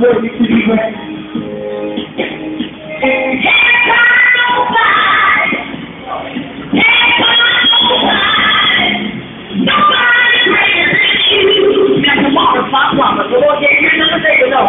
worthy to be praised. Now tomorrow's my promise. The Lord gave you another day know.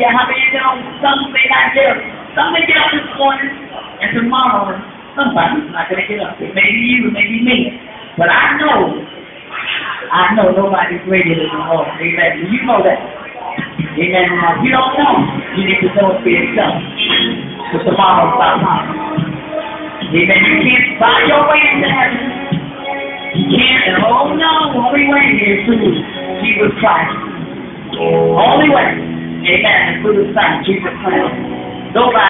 Hallelujah. How many know something I get up? Something get up this morning, and tomorrow somebody's not going to get up. It may be you, it may be me. But I know, I know nobody's greater than the Lord. Amen. You know that? Amen. If you don't know, you need to know it for yourself. Because tomorrow's not promised. Amen. You can't buy your way into heaven. You can't. And oh no, only way is through Jesus Christ. Only way. Amen. Through the Son, Jesus Christ. Nobody